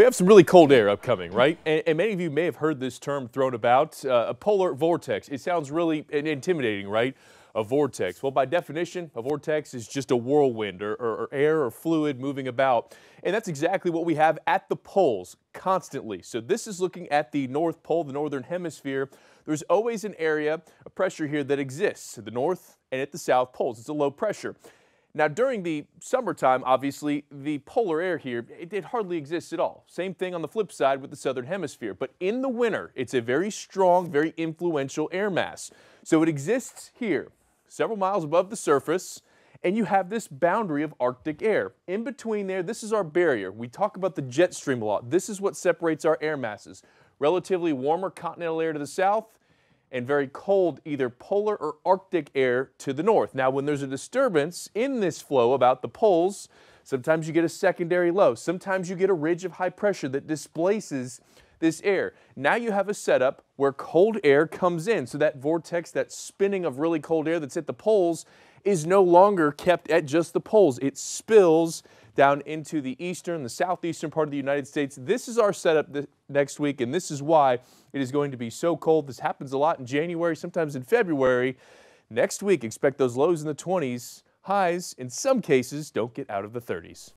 We have some really cold air upcoming, right? And, and many of you may have heard this term thrown about, uh, a polar vortex. It sounds really intimidating, right? A vortex. Well, by definition, a vortex is just a whirlwind or, or, or air or fluid moving about. And that's exactly what we have at the poles constantly. So this is looking at the North Pole, the Northern Hemisphere. There's always an area of pressure here that exists at the North and at the South Poles. It's a low pressure. Now, during the summertime, obviously, the polar air here, it, it, hardly exists at all. Same thing on the flip side with the southern hemisphere. But in the winter, it's a very strong, very influential air mass. So it exists here, several miles above the surface, and you have this boundary of Arctic air. In between there, this is our barrier. We talk about the jet stream a lot. This is what separates our air masses. Relatively warmer continental air to the south, and very cold either polar or Arctic air to the north. Now, when there's a disturbance in this flow about the poles, sometimes you get a secondary low. Sometimes you get a ridge of high pressure that displaces this air. Now you have a setup where cold air comes in. So that vortex, that spinning of really cold air that's at the poles is no longer kept at just the poles. It spills down into the eastern, the southeastern part of the United States. This is our setup next week, and this is why it is going to be so cold. This happens a lot in January, sometimes in February. Next week, expect those lows in the 20s. Highs, in some cases, don't get out of the 30s.